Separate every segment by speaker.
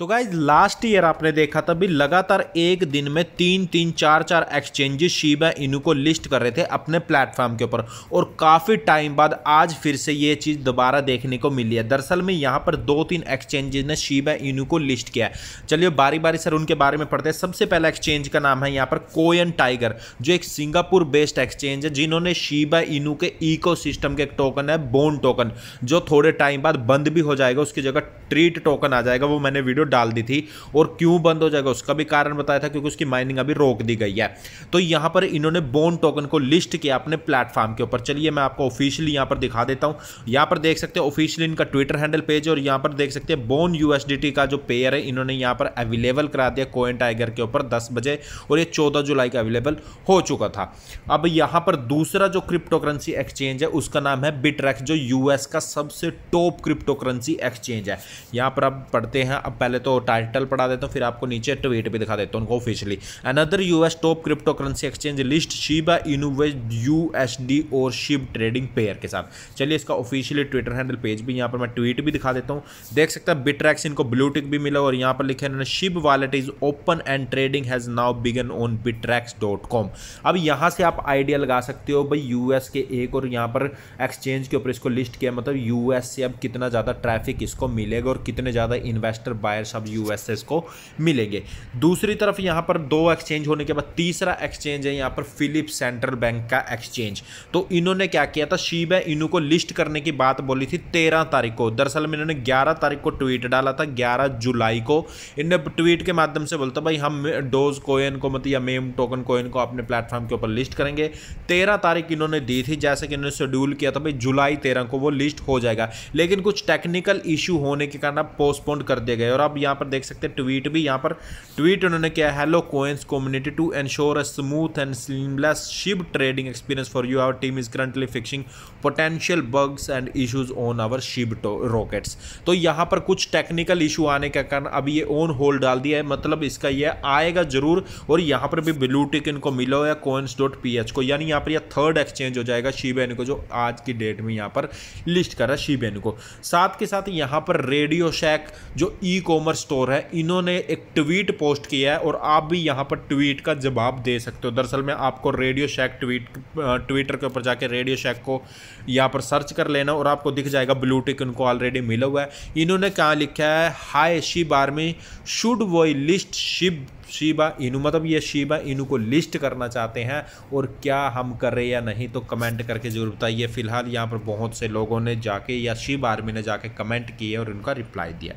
Speaker 1: तो guys last year आपने देखा था भी लगातार एक दिन में तीन तीन, चार चार एक्सचेंजेस शीबा इनू को लिस्ट कर रहे थे अपने प्लेटफॉर्म के ऊपर। और काफ़ी टाइम बाद आज फिर से ये चीज़ दोबारा देखने को मिली है। दरअसल में यहाँ पर दो, तीन एक्सचेंजेस ने शीबा इनू को लिस्ट किया है। चलिए बारी बारी सर उनके बारे में पढ़ते हैं। सबसे पहला एक्सचेंज का नाम है यहाँ पर कोयन टाइगर जो एक सिंगापुर बेस्ड एक्सचेंज है, जिन्होंने शीबा इनू के इको के एक टोकन है बोन टोकन जो थोड़े टाइम बाद बंद भी हो जाएगा, उसकी जगह ट्रीट टोकन आ जाएगा। वो मैंने वीडियो डाल दी थी और क्यों बंद हो जाएगा उसका भी कारण बताया था क्योंकि उसकी माइनिंग अभी रोक दी गई है। तो यहाँ पर इन्होंने बोन टोकन को लिस्ट किया अपने प्लेटफॉर्म के ऊपर। चलिए मैं आपको ऑफिशियली यहाँ पर दिखा देता हूँ। यहाँ पर देख सकते हैं ऑफिशियली इनका ट्विटर हैंडल पेज और यहाँ पर देख सकते हैं बोन यूएसडीटी का जो पेयर है, इन्होंने यहाँ पर अवेलेबल करा दिया कोइन टाइगर के ऊपर दस बजे और ये चौदह जुलाई का अवेलेबल हो चुका था। अब यहाँ पर दूसरा जो क्रिप्टो करेंसी एक्सचेंज है, उसका नाम है बिटरेक्स जो यूएस का सबसे टॉप क्रिप्टो करेंसी एक्सचेंज है। यहाँ पर अब पढ़ते हैं। अब पहले तो टाइटल पढ़ा देता हूँ, फिर आपको नीचे ट्वीट भी दिखा देता हूँ उनको officially another US top crypto currency exchange list Shiba इनोवेज USD और शिब ट्रेडिंग पेयर के साथ. चलिए इसका ऑफिशियली ट्विटर हैंडल पेज भी यहाँ पर मैं ट्वीट भी दिखा देता हूँ. देख सकता है बिट्रैक्स इनको ब्लूटिक भी मिला और यहाँ पर लिखा है Shib wallet is open and trading has now begun on Bittrex dot com अब यहाँ से आप आइडिया लगा सकते हो भाई यूएस के एक और यहाँ पर एक्सचेंज के ऊपर इसको लिस्ट किया मतलब यूएस से अब कितना ज़्यादा ट्रैफ़िक इसको मिलेगा और कितने ज़्यादा इन्वेस्टर बायर्स अब यूएस से इसको मिलेंगे। दूसरी तरफ़ यहाँ पर दो एक्सचेंज होने के बाद तीसरा एक्सचेंज है यहाँ पर फिलिप सेंट्रल बैंक का एक्सचेंज तो इन्होंने क्या किया था? शीबा इनू को लिस्ट करने की बात बोली थी तेरह तारीख को। दरअसल में इन्होंने ग्यारह तारीख को ट्वीट डाला था, ग्यारह जुलाई को। इन्होंने ट्वीट के माध्यम से बोलता, भाई, हम डोज कोयन को मतलब या मेम टोकन कोयन को अपने प्लेटफॉर्म के ऊपर लिस्ट करेंगे। तेरह तारीख इन्होंने दी थी, जैसे कि इन्होंने शेड्यूल किया था, भाई, जुलाई तेरह को वो लिस्ट हो जाएगा। लेकिन कुछ टेक्निकल इशू होने के कारण पोस्टपोन कर दिए गए और अब यहाँ पर देख सकते हैं ट्वीट भी यहाँ पर। ट्वीट उन्होंने किया hello coins community to ensure a smooth and seamless Shib trading experience for you our team is currently fixing potential bugs and issues on our Shib rockets तो यहाँ पर कुछ टेक्निकल इशू आने के कारण अभी ये ऑन होल्ड डाल दिया है। मतलब इसका ये आएगा ज़रूर और यहाँ पर भी ब्लू टिक इनको मिलो या कोइंस डॉट पी एच को। यानी यहाँ पर यह थर्ड एक्सचेंज हो जाएगा शीबेन को, जो आज की डेट में यहाँ पर लिस्ट कर रहा है शीबेन को। साथ के साथ यहाँ पर रेडियो शैक जो ई कॉमर्स स्टोर है। इन्होंने एक ट्वीट पोस्ट किया है और आप भी यहाँ पर ट्वीट का जवाब दे सकते हो। दरअसल मैं आपको रेडियो शैक ट्वीट ट्विटर के ऊपर जाके रेडियो शैक को यहाँ पर सर्च कर लेना और आपको दिख जाएगा ब्लू टिक उनको ऑलरेडी मिला हुआ है। इन्होंने क्या लिखा है? हाई शिब आर्मी शुड वो लिस्ट शिब शीबा इनू मतलब ये शीबा इनू को लिस्ट करना चाहते हैं और क्या हम कर रहे या नहीं तो कमेंट करके ज़रूर बताइए। फ़िलहाल यहाँ पर बहुत से लोगों ने जाके या शिब आर्मी ने जाके कमेंट किए और उनका रिप्लाई दिया।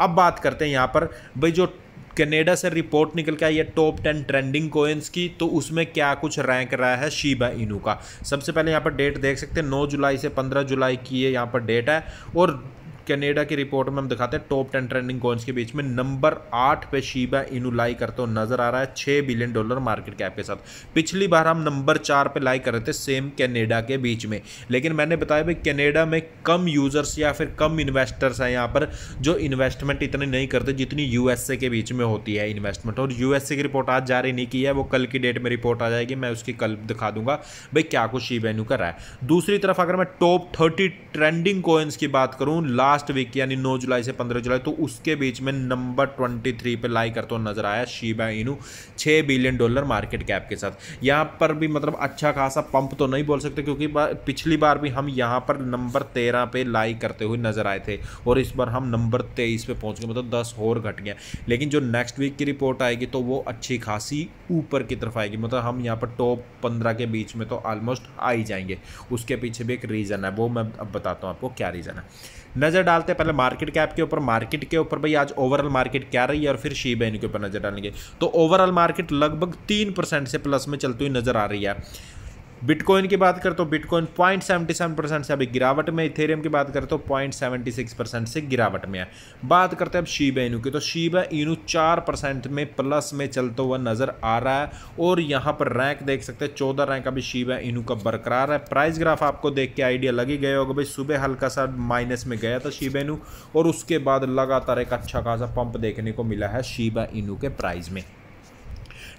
Speaker 1: अब बात करते हैं यहाँ पर, भाई जो कनेडा से रिपोर्ट निकल के आई है टॉप टेन ट्रेंडिंग कोइंस की तो उसमें क्या कुछ रैंक रहा है शीबा इनू का? सबसे पहले यहाँ पर डेट देख सकते हैं 9 जुलाई से 15 जुलाई की ये यहाँ पर डेट है और कनेडा की रिपोर्ट में हम दिखाते हैं टॉप टेन ट्रेंडिंग कॉइन्स के बीच में नंबर आठ पे शीबा इनू लाई करते हो नज़र आ रहा है छः बिलियन डॉलर मार्केट कैप के साथ। पिछली बार हम नंबर चार पे लाई कर रहे थे सेम कनेडा के बीच में। लेकिन मैंने बताया भाई, कनेडा में कम यूज़र्स या फिर कम इन्वेस्टर्स हैं यहाँ पर, जो इन्वेस्टमेंट इतनी नहीं करते जितनी यूएसए के बीच में होती है इन्वेस्टमेंट और यूएसए की रिपोर्ट आज जारी नहीं की है, वो कल की डेट में रिपोर्ट आ जाएगी, मैं उसकी कल दिखा दूँगा भाई क्या कुछ शीबा इनू कर रहा है। दूसरी तरफ़ अगर मैं टॉप थर्टी ट्रेंडिंग कोइंस की बात करूँ लास्ट वीक यानी 9 जुलाई से 15 जुलाई तो उसके बीच में नंबर 23 पे लाई करते हुए नज़र आया शीबा इनू 6 बिलियन डॉलर मार्केट कैप के साथ। यहाँ पर भी मतलब अच्छा खासा पंप तो नहीं बोल सकते, क्योंकि पिछली बार भी हम यहाँ पर नंबर तेरह पे लाई करते हुए नज़र आए थे, और इस बार हम नंबर तेईस पे पहुँच गए मतलब दस और घट गया। लेकिन जो नेक्स्ट वीक की रिपोर्ट आएगी तो वो अच्छी खासी ऊपर की तरफ़ आएगी मतलब हम यहाँ पर टॉप पंद्रह के बीच में तो ऑलमोस्ट आ ही जाएँगे। उसके पीछे भी एक रीज़न है, वो मैं अब बताता हूँ आपको क्या रीज़न है। नज़र डालते हैं। पहले मार्केट कैप के ऊपर, मार्केट के ऊपर भाई आज ओवरऑल मार्केट क्या रही है और फिर शी बहन के ऊपर नज़र डालेंगे। तो ओवरऑल मार्केट लगभग तीन परसेंट से प्लस में चलती हुई नज़र आ रही है। बिटकॉइन की बात करें तो Bitcoin point seventy seven percent से अभी गिरावट में इथेरियम की बात करें तो पॉइंट सेवेंटी सिक्स परसेंट से गिरावट में है। बात करते हैं अब शीबा इनू की। तो शीबा इनू चार परसेंट में प्लस में चलता हुआ नज़र आ रहा है और यहाँ पर रैंक देख सकते हैं। चौदह रैंक अभी शीबा इनू का बरकरार है। प्राइस ग्राफ आपको देख के आइडिया लगी गया होगा भाई। सुबह हल्का सा माइनस में गया था शीबा इनू और उसके बाद लगातार एक अच्छा खासा पंप देखने को मिला है शीबा इनू के प्राइस में।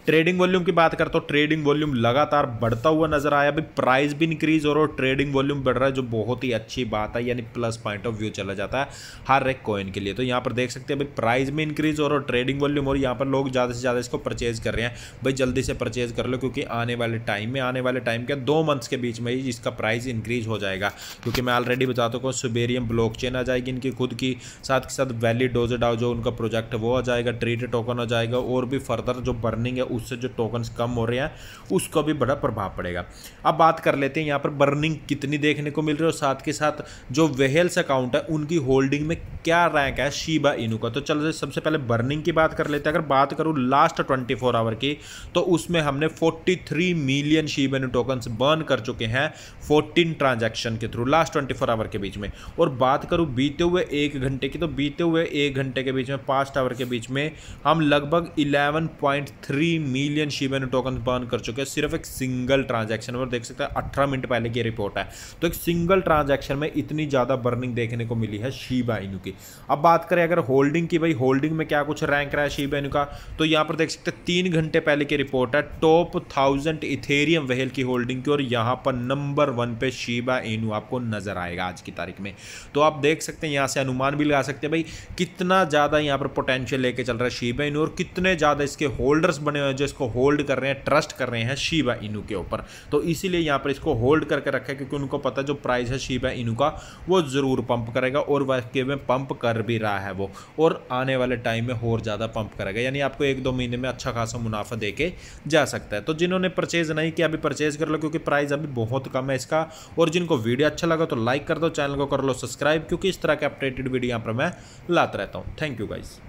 Speaker 1: ट्रेडिंग वॉल्यूम की बात करता हूँ, ट्रेडिंग वॉल्यूम लगातार बढ़ता हुआ नज़र आया। अभी प्राइस भी इंक्रीज हो रहा है ट्रेडिंग वॉल्यूम बढ़ रहा है, जो बहुत ही अच्छी बात है, यानी प्लस पॉइंट ऑफ़ व्यू चला जाता है हर एक कॉइन के लिए। तो यहाँ पर देख सकते हैं भाई प्राइस में इंक्रीज हो रहा है ट्रेडिंग वॉल्यूम, और यहाँ पर लोग ज़्यादा से ज़्यादा इसको परचेज कर रहे हैं। भाई, जल्दी से परचेज कर लो, क्योंकि आने वाले टाइम में, आने वाले टाइम के दो मंथ्स के बीच में ही इसका प्राइस इंक्रीज हो जाएगा। क्योंकि मैं ऑलरेडी बताता हूँ सुबेरियम ब्लॉक आ जाएगी इनकी, खुद की, साथ के साथ वैली डाओ जो उनका प्रोजेक्ट है, वो आ जाएगा ट्रीट टोकन आ जाएगा, और भी फर्दर जो बर्निंग है उससे जो टोकन कम हो रहे हैं, उसका भी बड़ा प्रभाव पड़ेगा। अब बात कर लेते हैं, यहाँ पर बर्निंग कितनी देखने को मिल रही है और साथ के साथ जो वेहेल्स अकाउंट है, उनकी होल्डिंग में क्या रैंक है शीबा इनू का? तो चलो सबसे पहले बर्निंग की बात कर लेते हैं। अगर बात करूँ लास्ट ट्वेंटी आवर की तो उसमें हमने forty million Shiba Inu token burn कर चुके हैं फोर्टीन ट्रांजेक्शन के थ्रू लास्ट ट्वेंटी आवर के बीच में। और बात करूँ बीते हुए एक घंटे की तो बीते हुए एक घंटे के बीच में पाँच आवर के बीच में हम लगभग eleven point three million Shiba Inu token burn कर चुके हैं सिर्फ़ एक सिंगल ट्रांजेक्शन और देख सकते हैं अठारह मिनट पहले की रिपोर्ट है तो एक सिंगल ट्रांजैक्शन में इतनी ज़्यादा बर्निंग देखने को मिली है शीबा इनू की अब बात करें अगर होल्डिंग की भाई होल्डिंग में क्या कुछ रैंक रहा है शीबा इनू का तो यहाँ पर देख सकते हैं तीन घंटे पहले की रिपोर्ट है टॉप थाउज़ेंड इथेरियम वहेल की होल्डिंग की और यहाँ पर नंबर वन पे शीबा इनू आपको नज़र आएगा आज की तारीख में तो आप देख सकते हैं यहाँ से अनुमान भी लगा सकते हैं भाई कितना ज़्यादा यहाँ पर पोटेंशियल लेके चल रहा है शीबा इनू और कितने ज़्यादा इसके होल्डर्स बने हुए जो इसको होल्ड कर रहे हैं ट्रस्ट कर रहे हैं शीबा इनू के ऊपर। तो इसीलिए यहाँ पर इसको होल्ड करके रखा है क्योंकि उनको पता जो प्राइस है शीबा इनू का, वो ज़रूर पंप करेगा और वाकई में पंप कर भी रहा है वो। और आने वाले टाइम में और ज़्यादा पंप करेगा, यानी आपको एक दो महीने में अच्छा खासा मुनाफा दे जा सकता है। तो जिन्होंने परचेज़ नहीं किया, अभी परचेज़ कर लो, क्योंकि प्राइस अभी बहुत कम है इसका। और जिनको वीडियो अच्छा लगा तो लाइक कर दो चैनल को कर लो सब्सक्राइब क्योंकि इस तरह के अपडेटेड वीडियो यहाँ पर मैं लाता रहता हूँ। Thank you guys